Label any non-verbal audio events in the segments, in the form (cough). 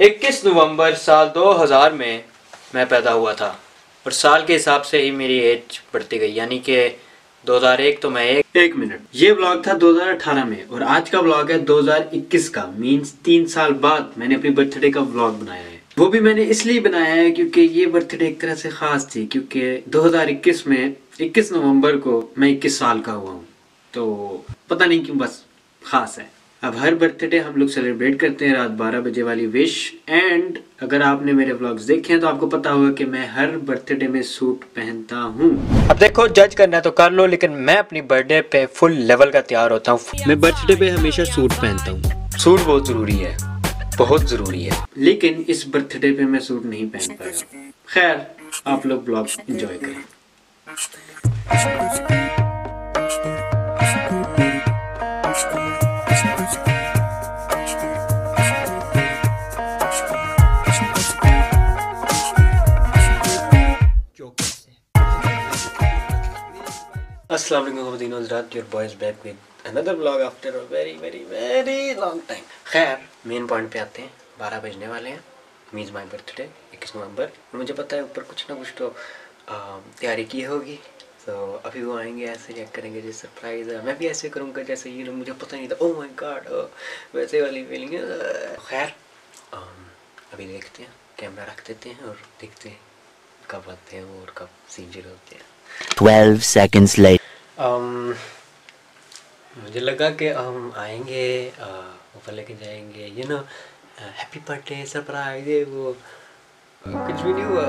21 नवंबर साल 2000 में मैं पैदा हुआ था और साल के हिसाब से ही मेरी एज बढ़ती गई, यानी कि 2001 तो मैं एक एक मिनट। ये ब्लॉग था 2018 में और आज का ब्लॉग है 2021 का मींस तीन साल बाद मैंने अपनी बर्थडे का ब्लॉग बनाया है। वो भी मैंने इसलिए बनाया है क्योंकि ये बर्थडे एक तरह से खास थी, क्योंकि 2021 में 21 नवंबर को मैं 21 साल का हुआ हूँ तो पता नहीं क्यों बस खास है। अब हर बर्थडे हम लोग सेलिब्रेट करते हैं रात 12 बजे वाली विश एंड अगर आपने मेरे व्लॉग्स देखे हैं तो आपको पता होगा कि मैं हर बर्थडे में सूट पहनता हूँ। अब देखो जज करना है तो कर लो लेकिन मैं अपनी बर्थडे पे फुल लेवल का तैयार होता हूँ। मैं बर्थडे पे हमेशा सूट पहनता हूँ। सूट बहुत ज़रूरी है। बहुत ज़रूरी है। लेकिन इस बर्थडे पे मैं सूट नहीं पहन पाया खैर आप लोग ब्लॉग इंजॉय करें। खबीन हजरात your boys back with another vlog after a very very very long time खैर मेन पॉइंट पे आते हैं। बारह बजने वाले हैं। मीज़ माई बर्थडे इक्कीस नवंबर। मुझे पता है ऊपर कुछ ना कुछ तो तैयारी की होगी। तो अभी वो आएँगे, ऐसे चेक करेंगे जैसे सरप्राइज़ है। मैं भी ऐसे करूँगा जैसे ये मुझे पता नहीं था। ओ माय गॉड वैसे वाली फीलिंग है। खैर अभी देखते हैं। कैमरा रख देते हैं और देखते हैं कब आते हैं और कब सीन होते हैं। 12 seconds later. Um, मुझे लगा कि हम आएँगे ऊपर लेके जाएँगे you know happy birthday surprise है वो कुछ भी नहीं हुआ।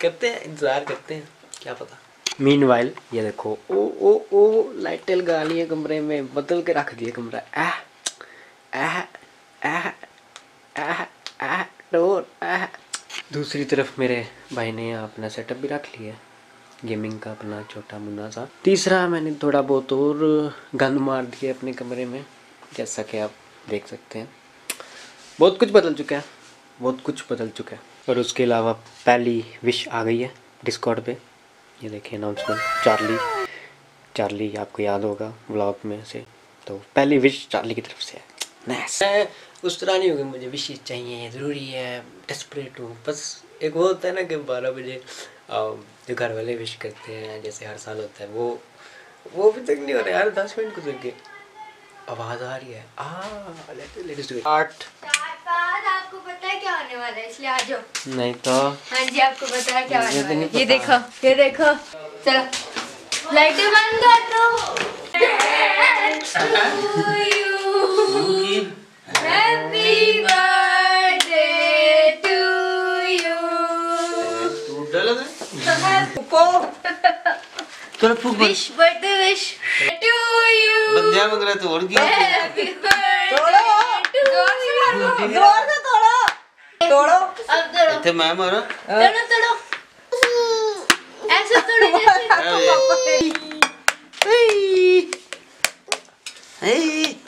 करते हैं इंतज़ार करते हैं क्या पता। मीन वाइल ये देखो ओ ओ ओ लाइटें लगा ली है कमरे में बदल के रख दिया कमरा। आह आह आह आह आह डोर आह दूसरी तरफ़ मेरे भाई ने अपना सेटअप भी रख लिया गेमिंग का अपना छोटा मुन्ना सा। तीसरा मैंने थोड़ा बहुत और गंद मार दिया अपने कमरे में, जैसा कि आप देख सकते हैं। बहुत कुछ बदल चुका है, बहुत कुछ बदल चुका है। और उसके अलावा पहली विश आ गई है डिस्कॉर्ड पे। ये देखिए अनाउंसमेंट चार्ली चार्ली आपको याद होगा ब्लॉग में से तो पहली विश चार्ली की तरफ़ से है। उस तरह नहीं होगी मुझे विशेष चाहिए ज़रूरी है डेस्परेट हूँ। बस एक वो होता है ना कि बारह बजे जो घर वाले विश करते हैं जैसे हर साल होता है वो वो अभी तक नहीं हो रहा यार दस मिनट गुजर के आवाज़ आ रही है। आठ। आपको पता है क्या होने वाला है? इसलिए आ जाओ। नहीं तो? हाँ जी आपको पता है क्या मुझे होने वाला है। ये देखो ये देखो। चलो लाइटें बंद कर दो. Happy birthday to you. थोड़ा फूक बंद Wish birthday wish to you. बंदिया मंग रहा तो और क्या Happy birthday to you. ज़ोर से तोड़ो तोड़ो अब तोड़ो इतने मैं मारा तोड़ो तोड़ो ऐसे तोड़ो जैसे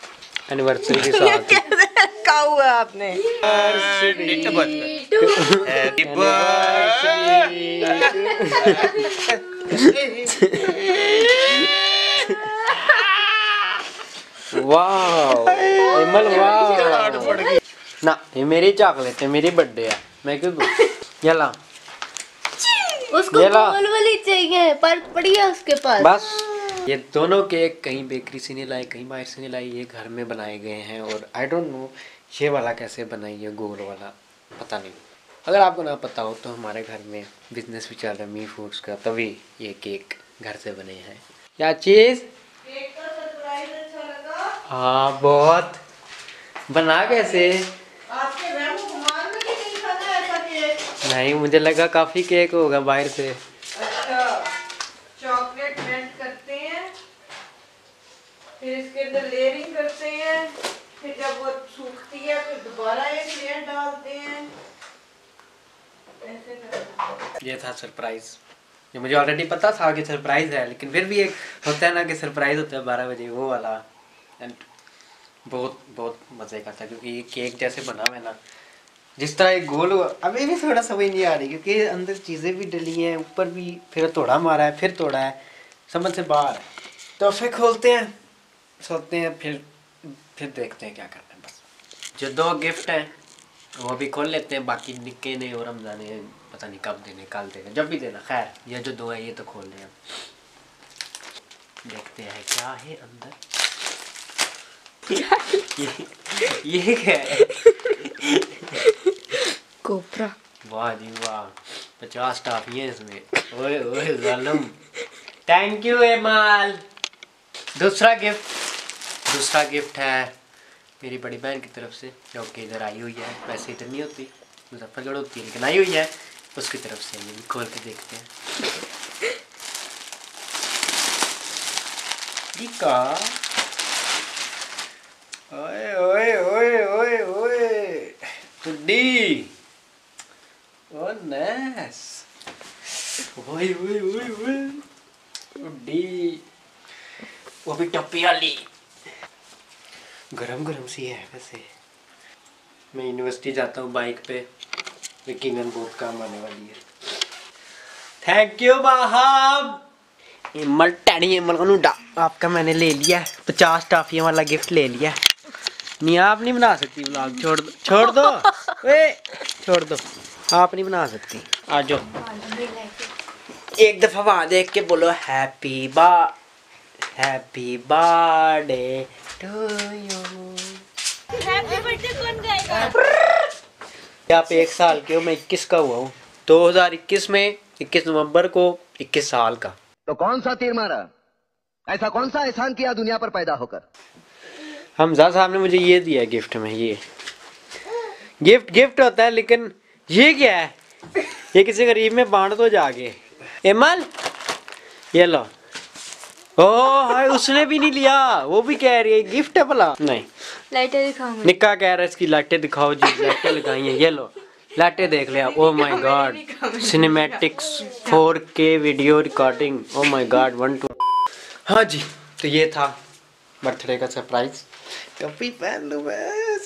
एनिवर्सरी के साथ का हुआ आपने? इमल वाह ना ये मेरी चॉकलेट है मेरी बर्थडे है मैं क्यों दूँ ये ला उसको गोल वाली चाहिए पर पड़ी है उसके पास बस ये दोनों केक कहीं बेकरी से नहीं लाए कहीं बाहर से नहीं लाए ये घर में बनाए गए हैं और आई डोंट नो ये वाला कैसे बनाई है गोल वाला पता नहीं। अगर आपको ना पता हो तो हमारे घर में बिज़नेस भी चल रहा है मी फूड्स का तभी ये केक घर से बने हैं। क्या चीज़? हाँ बहुत। बना कैसे? नहीं मुझे लगा काफ़ी केक होगा बाहर से। फिर इसके अंदर लेयरिंग करते हैं, फिर जब वो सूखती है, फिर दोबारा एक लेयर डालते हैं। ये था सरप्राइज़ ये मुझे ऑलरेडी पता था कि सरप्राइज़ है, लेकिन फिर भी एक होता है ना कि सरप्राइज़ होता है बारह बजे, वो वाला। एंड बहुत बहुत मज़े का था, क्योंकि ये केक जैसे बना हुआ है ना। जिस तरह एक गोल हुआ, अभी भी थोड़ा समझ नहीं आ रही, क्योंकि अंदर चीज़ें भी डली हैं, ऊपर भी, फिर तोड़ा मारा है, फिर तोड़ा है, समझ से बाहर है। तो फिर खोलते हैं। सोते हैं फिर फिर देखते हैं क्या करते हैं बस। जो दो गिफ्ट हैं वो भी खोल लेते हैं बाकी निक्के ने और रमज़ान पता नहीं कब देने कल देने जब भी देना खैर ये जो दो है ये तो खोल रहे हैं देखते हैं क्या है अंदर। ये, ये क्या है? कोपरा। वाह जी वाह पचास टाफियाँ इसमें। ओए ओए जालम। थैंक यू एमाल दूसरा गिफ्ट दूसरा गिफ्ट है मेरी बड़ी बहन की तरफ़ से जो कि इधर आई हुई है। वैसे इधर नहीं होती मुजफ्फरगढ़ होती है लेकिन आई हुई है। उसकी तरफ़ से ये भी खोल के देखते हैं। टीका ओए ओए ओए ओए ओए। टुड्डी Oh, nice. ओए ओए ओए ओए। टुड्डी वो भी टप्पी वाली। गरम गरम सी है वैसे। मैं यूनिवर्सिटी जाता हूँ बाइक पे। यकीनन बहुत काम आने वाली है। थैंक यू बाहब इमल टैडी इमल को आपका मैंने ले लिया पचास टाफियों वाला गिफ्ट ले लिया नहीं आप नहीं बना सकती ब्लॉग छोड़ दो। छोड़ दो। (laughs) ए छोड़ दो। आप नहीं बना सकती। आ जाओ। एक दफ़ा वहाँ देख के बोलो हैप्पी बा हैप्पी बर्थडे आप एक साल के हो मैं इक्कीस का हुआ हूँ। 2021 में 21 नवंबर को 21 साल का। तो कौन सा तीर मारा? ऐसा कौन सा एहसान किया दुनिया पर पैदा होकर? हमजा साहब ने मुझे ये दिया गिफ्ट में ये। गिफ्ट गिफ्ट होता है लेकिन ये क्या है? ये किसी गरीब में बांट दो जाके। इमल ये लो। ओ हाय उसने भी नहीं लिया। वो भी कह रही है गिफ्ट है भला। नहीं। लाइटर दिखाओ निक्का कह रहा है इसकी लाइटें दिखाओ जी लाइटें लगाई हैं ये लो। लाइटें देख ले आप ओ my god cinematics 4K video recording oh my god one two हाँ जी तो ये था बर्थडे का सरप्राइज़ टोपी पहन लूँ मैं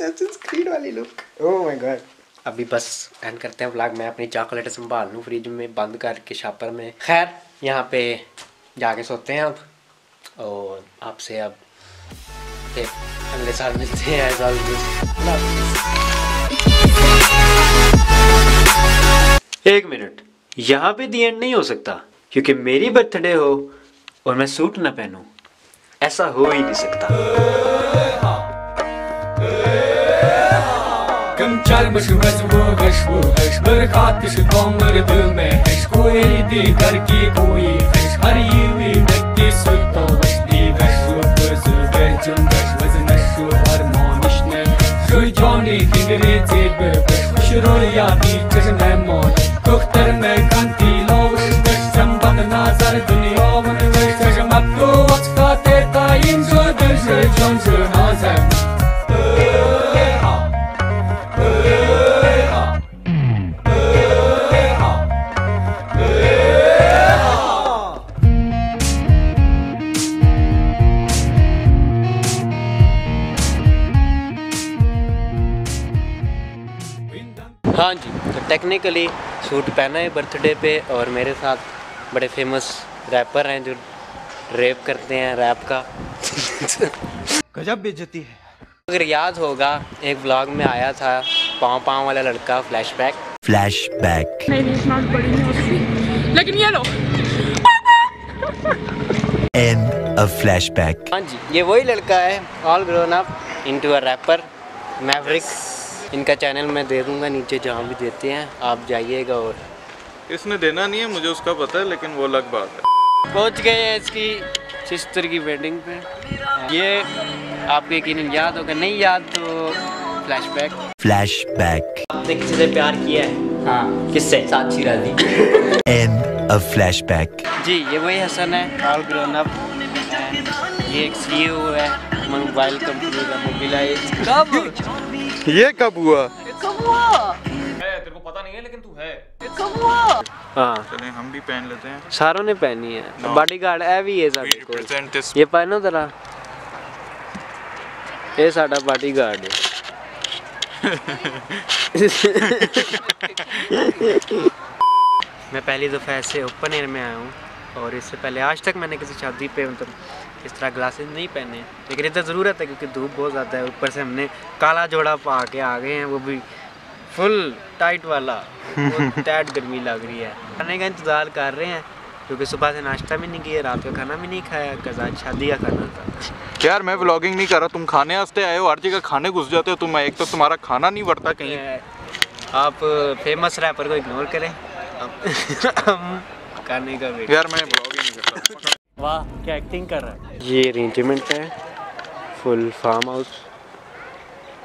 Creed वाली लुक ओ माय गॉड अभी बस एंड करते हैं व्लॉग मैं अपनी चॉकलेट संभाल लूँ फ्रिज में बंद करके शॉपर में। खैर यहाँ पे जाके सोते हैं अब। और आपसे अब अगले साल मिलते हैं एक मिनट। यहाँ पे दी एंड नहीं हो सकता क्योंकि मेरी बर्थडे हो और मैं सूट ना पहनूं। ऐसा हो ही नहीं सकता। Ти сойталась і вешло безубе Джундаш везенешу гармонічне Хуй джоні ти вірі ці бебе Широ я бі чежене мон Кохтер мег हाँ जी तो टेक्निकली सूट पहना है बर्थडे पे और मेरे साथ बड़े फ़ेमस रैपर हैं जो रैप करते हैं रैप का। गजब बेइज्जती है। अगर याद होगा एक ब्लॉग में आया था पाँव पाँव वाला लड़का फ्लैशबैक Flashback. लेकिन ये लो। End of flashback. हाँ जी ये वही लड़का है all grown up into a rapper Maverick इनका चैनल मैं दे दूँगा नीचे जहाँ भी देते हैं आप जाइएगा और इसने देना नहीं है मुझे उसका पता है लेकिन वो अलग बात है। पहुँच गए हैं इसकी सिस्टर की वेडिंग पे। ये आपको यकीन याद होगा नहीं याद तो फ्लैशबैक Flashback. आपने किसी से प्यार किया है? हाँ। किससे? साक्षी राधी। End of flashback. जी ये वही हसन है। ऑल ग्रोन अप ये एक सीईओ है मोबाइल कंपनी का मोबिलाइज कब? ये कब हुआ? कब हुआ? तेरे को पता नहीं है लेकिन तू है। कब हुआ? हाँ। चलें हम भी पहन लेते हैं। सारों ने पहनी है। बॉडी गार्ड है भी है साढ़े को ये पहनो जरा। ये साढ़ा बॉडी गार्ड है। (laughs) मैं पहली दफ़ा ऐसे ओपन एयर में आया हूँ और इससे पहले आज तक मैंने किसी शादी पे मतलब इस तरह ग्लासेस नहीं पहने। लेकिन इतना ज़रूरत है क्योंकि धूप बहुत ज़्यादा है ऊपर से हमने काला जोड़ा पा के आ गए हैं वो भी फुल टाइट वाला। वो टाइट (laughs) गर्मी लग रही है। खाने का इंतज़ार कर रहे हैं क्योंकि सुबह से नाश्ता भी नहीं किया रात का खाना भी नहीं खाया कल आज शादी का खाना था। यार मैं व्लॉगिंग नहीं कर रहा तुम खाने वास्ते आए हो हर जगह खाने घुस जाते हो तुम एक तो तुम्हारा खाना नहीं बढ़ता कहीं। आप फ़ेमस रैपर को इग्नोर करें। खाने का यार मैं व्लॉगिंग नहीं करता। वाह क्या एक्टिंग कर रहा है? ये अरेंजमेंट है फुल फार्म हाउस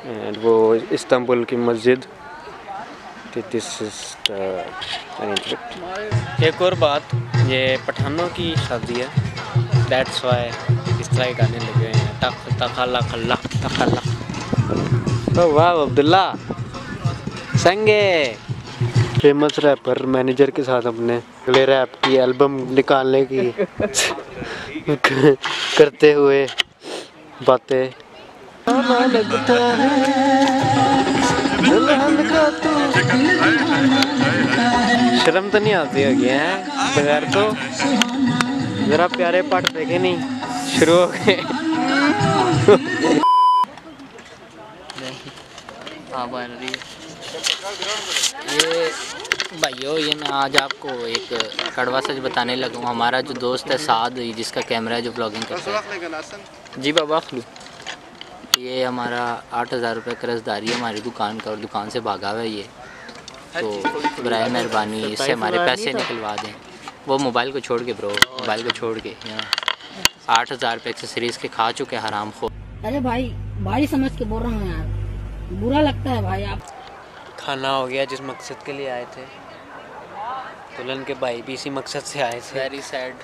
एंड वो इस्तांबुल की मस्जिद। दिस इज़ अरेंजमेंट एक और बात ये पठानों की शादी है। दैट्स वाई इस तरह के गाने लगे हुए हैं। तख तखल्ला खल्ला तखल्ला ओ वाह अब्दुल्ला। संगे। फ़ेमस रैपर मैनेजर के साथ अपने अगले रैप की एल्बम निकालने की (laughs) करते हुए बातें। शर्म तो नहीं आती होगी हैं? बगैर तो। जरा प्यारे पट देखे नहीं शुरू हो गए। हाँ बन रही है। ये भाइयों ये मैं आज आपको एक कड़वा सच बताने लगा। हूँ हमारा जो दोस्त है साद जिसका कैमरा है जो ब्लॉगिंग करता है। जी बाबा खलू। ये हमारा आठ हज़ार रुपये कर्जदारी है हमारी दुकान का और दुकान से भागा हुआ है ये। तो बर मेहरबानी इससे हमारे पैसे निकलवा दें। वो मोबाइल को छोड़ के ब्रो मोबाइल को छोड़ के यहाँ। आठ हज़ार रुपये एक्सेसरीज़ के खा चुके हैं हराम खो। अरे भाई भाई समझ के बोल रहा हूँ यार। बुरा लगता है भाई आप खाना हो गया जिस मकसद के लिए आए थे। दुल्हन के भाई भी इसी मकसद से आए थे। वेरी सैड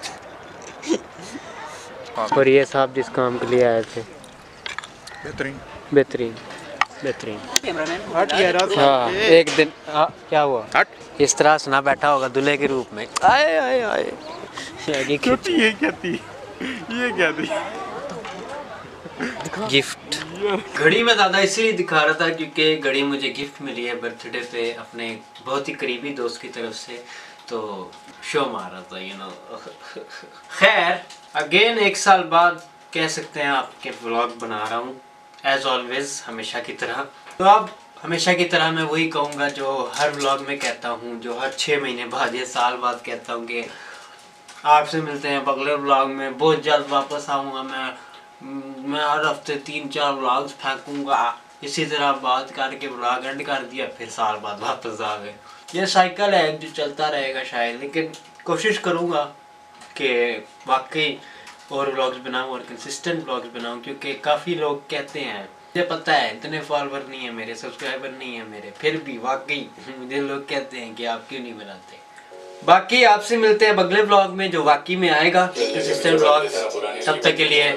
(laughs) और ये साहब जिस काम के लिए आए थे। बेहतरीन। बेहतरीन। बेहतरीन। हाँ एक दिन हाँ क्या हुआ? हट। इस तरह सुना बैठा होगा दूल्हे के रूप में। आए आए आए। ये क्या थी? ये क्या थी? गिफ्ट घड़ी में ज़्यादा इसलिए दिखा रहा था क्योंकि घड़ी मुझे गिफ्ट मिली है बर्थडे पे अपने बहुत ही करीबी दोस्त की तरफ़ से तो शो मार था यू नो खैर अगेन एक साल बाद कह सकते हैं आपके ब्लॉग बना रहा हूँ एज ऑलवेज हमेशा की तरह। तो अब हमेशा की तरह मैं वही कहूँगा जो हर व्लॉग में कहता हूँ, जो हर छः महीने बाद या साल बाद कहता हूँ कि आपसे मिलते हैं अगले व्लॉग में बहुत जल्द वापस आऊँगा मैं। मैं हर हफ़्ते तीन चार व्लॉग्स फेंकूँगा। इसी तरह बात करके व्लॉग एंड कर दिया, फिर साल बाद वापस आ गए। ये साइकिल है जो चलता रहेगा शायद, लेकिन कोशिश करूँगा कि वाकई और व्लॉग्स बनाऊँ और कंसिस्टेंट व्लॉग्स बनाऊँ, क्योंकि काफ़ी लोग कहते हैं, मुझे पता है, इतने फॉलोवर नहीं है मेरे सब्सक्राइबर नहीं है मेरे। फिर भी वाकई मुझे लोग कहते हैं कि आप क्यों नहीं बनाते? बाकी आपसे मिलते हैं अगले ब्लॉग में, जो वाकई में आएगा कंसिस्टेंट ब्लॉग तब तक के लिए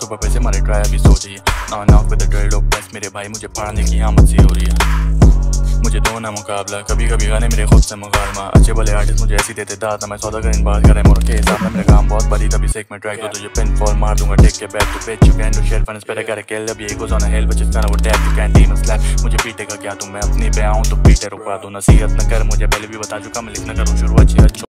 सुबह पैसे मारे ट्राई अभी सोचिए ना मेरे भाई मुझे पढ़ने की हिम्मत सी हो रही है। मुझे दो ना मुकाबला। कभी कभी गाने मेरे खुद से मुकालमा अच्छे भले आर्टिस्ट मुझे ऐसी देते दाद मैं सौदा कर, बात करें मोर के हिसाब में मेरा काम बहुत बड़ी, तभी से एक मैं ट्रैक तो तुझे पिन फॉल मार दूँगा टेक के back to pitch you can do share fun spare कर के अब ये goes on a hill which is gonna would tap you can even slap मुझे पीटेगा क्या? तुम मैं अपनी पे आऊँ तो पीटे रुका दूँ। नसीहत न कर, मुझे पहले भी बता चुका, मैं लिखना करूँ। शुरू अच्छी।